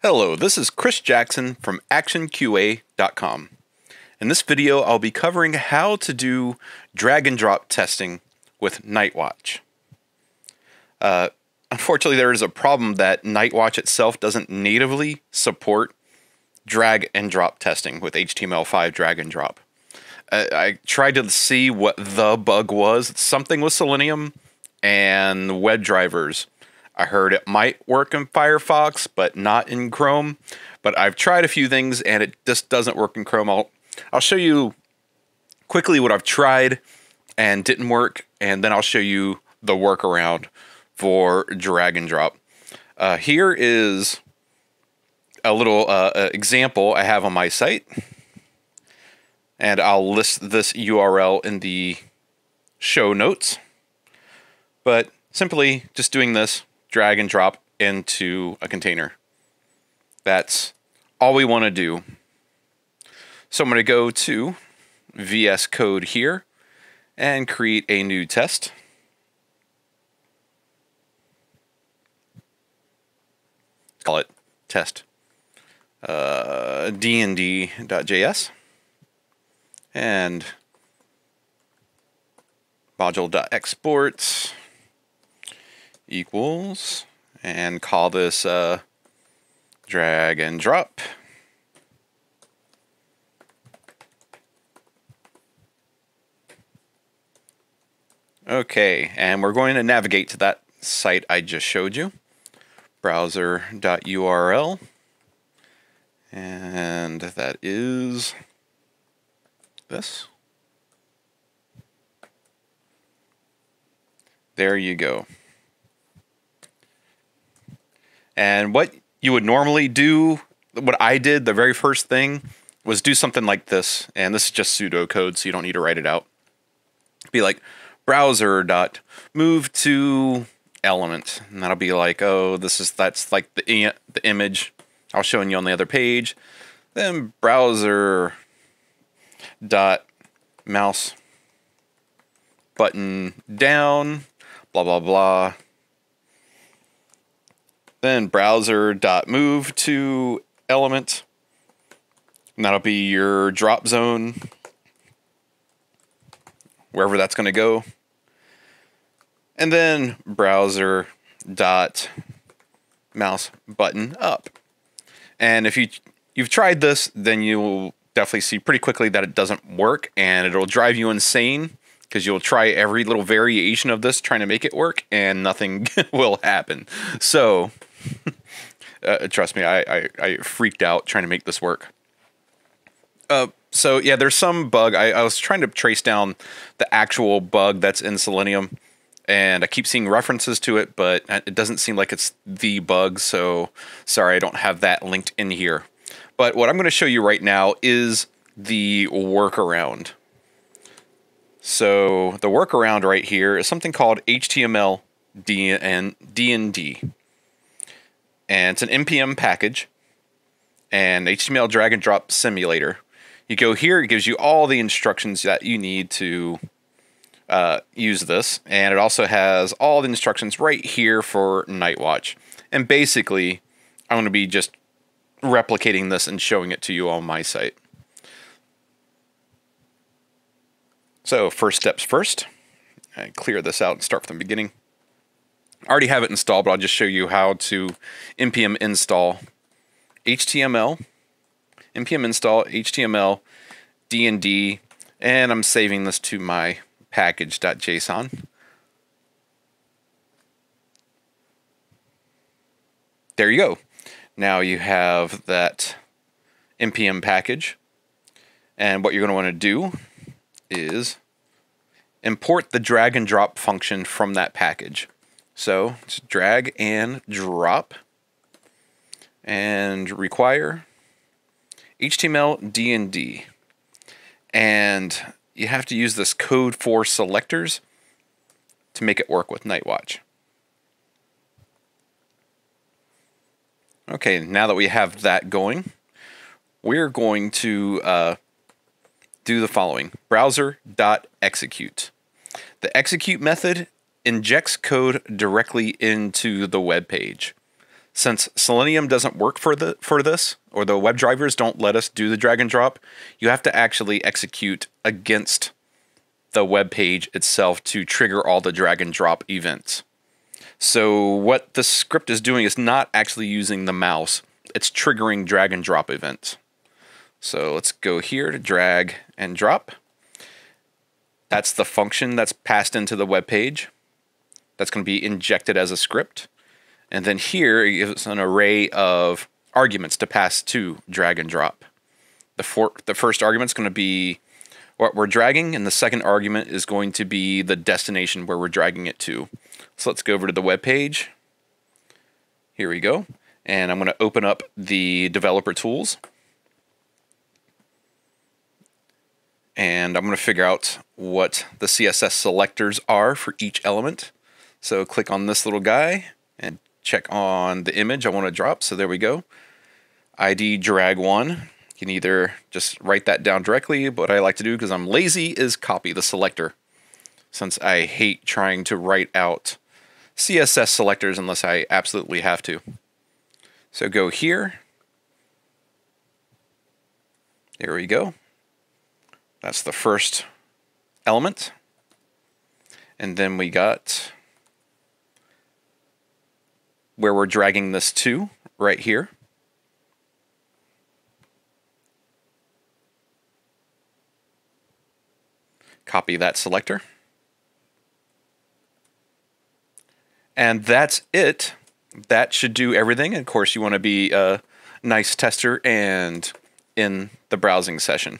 Hello, this is Chris Jackson from ActionQA.com. In this video, I'll be covering how to do drag and drop testing with Nightwatch. Uh, unfortunately, there is a problem that Nightwatch itself doesn't natively support drag and drop testing with HTML5 drag and drop. Uh, I tried to see what the bug was. something with Selenium and web drivers I heard it might work in Firefox, but not in Chrome. But I've tried a few things and it just doesn't work in Chrome. I'll, I'll show you quickly what I've tried and didn't work, and then I'll show you the workaround for drag and drop. Uh, here is a little uh, uh example I have on my site, and I'll list this URL in the show notes. But simply just doing this drag and drop into a container. That's all we want to do. So I'm going to go to VS Code here and create a new test. Call it test uh, dnd.js and module.exports equals and call this uh, drag and drop. Okay, and we're going to navigate to that site I just showed you, browser.url, and that is this. There you go. And what you would normally do, what I did, the very first thing was do something like this. And this is just pseudocode, so you don't need to write it out. Be like browser dot move to element, and that'll be like, oh, this is that's like the the image I was showing you on the other page. Then browser dot mouse button down, blah blah blah then browser.move to element. And that'll be your drop zone, wherever that's going to go. And then browser dot mouse button up. And if you you've tried this, then you'll definitely see pretty quickly that it doesn't work and it'll drive you insane because you'll try every little variation of this trying to make it work and nothing will happen. So uh, trust me, I, I, I, freaked out trying to make this work. Uh, so yeah, there's some bug. I, I was trying to trace down the actual bug that's in Selenium, and I keep seeing references to it, but it doesn't seem like it's the bug. So sorry, I don't have that linked in here. But what I'm going to show you right now is the workaround. So the workaround right here is something called HTML DND and it's an npm package and HTML drag and drop simulator. You go here, it gives you all the instructions that you need to uh, use this, and it also has all the instructions right here for Nightwatch. And basically, I'm going to be just replicating this and showing it to you on my site. So, first steps first, I clear this out and start from the beginning. I already have it installed, but I'll just show you how to npm install HTML, npm install HTML, DND, and I'm saving this to my package.json. There you go. Now you have that npm package. And what you're going to want to do is import the drag and drop function from that package. So drag and drop and require HTML DND. And you have to use this code for selectors to make it work with Nightwatch. Okay, now that we have that going, we're going to uh, do the following browser.execute. The execute method injects code directly into the web page. since Selenium doesn't work for the for this, or the web drivers don't let us do the drag and drop, you have to actually execute against the web page itself to trigger all the drag and drop events. So what the script is doing is not actually using the mouse. It's triggering drag and drop events. So let's go here to drag and drop. That's the function that's passed into the web page. That's going to be injected as a script. And then here it gives an array of arguments to pass to drag and drop. The, for, the first argument is going to be what we're dragging, and the second argument is going to be the destination where we're dragging it to. So let's go over to the web page. Here we go. And I'm going to open up the developer tools. And I'm going to figure out what the CSS selectors are for each element. So click on this little guy and check on the image I want to drop. So there we go. ID drag one. You can either just write that down directly, but what I like to do because I'm lazy is copy the selector. Since I hate trying to write out CSS selectors unless I absolutely have to. So go here. There we go. That's the first element. And then we got where we're dragging this to right here. Copy that selector. And that's it. That should do everything. Of course, you want to be a nice tester and in the browsing session.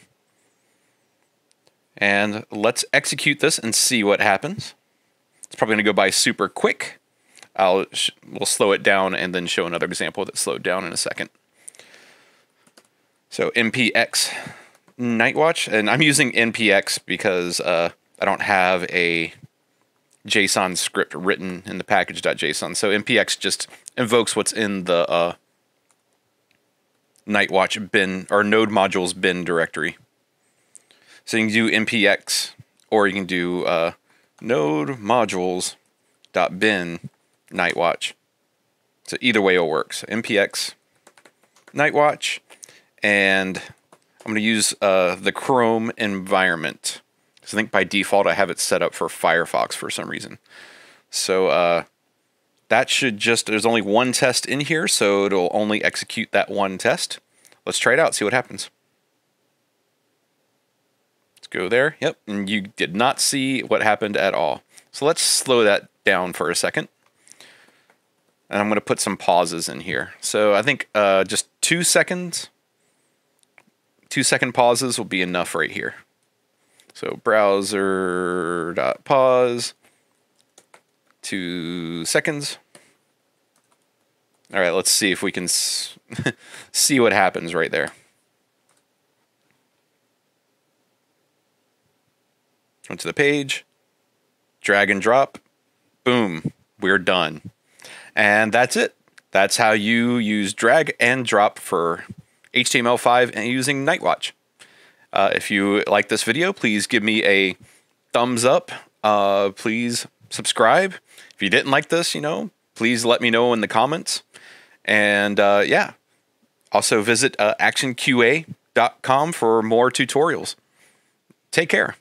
And let's execute this and see what happens. It's probably going to go by super quick. I'll we'll slow it down and then show another example that's slowed down in a second. So npx Nightwatch, and I'm using npx because uh, I don't have a JSON script written in the package.json. So npx just invokes what's in the uh, Nightwatch bin or node modules bin directory. So you can do npx or you can do uh, node modules.bin Nightwatch. So either way it works. npx Nightwatch, and I'm going to use uh, the Chrome environment. So I think by default I have it set up for Firefox for some reason. So uh, that should just, there's only one test in here, so it'll only execute that one test. Let's try it out, see what happens. Let's go there. Yep, and you did not see what happened at all. So let's slow that down for a second and I'm going to put some pauses in here. So I think uh, just two seconds, two second pauses will be enough right here. So browser dot pause, two seconds. All right, let's see if we can see what happens right there. Went to the page, drag and drop, boom, we're done. And that's it. That's how you use drag and drop for HTML5 and using Nightwatch. Uh, if you like this video, please give me a thumbs up. Uh, please subscribe. If you didn't like this, you know, please let me know in the comments. And uh, yeah, also visit uh, actionqa.com for more tutorials. Take care.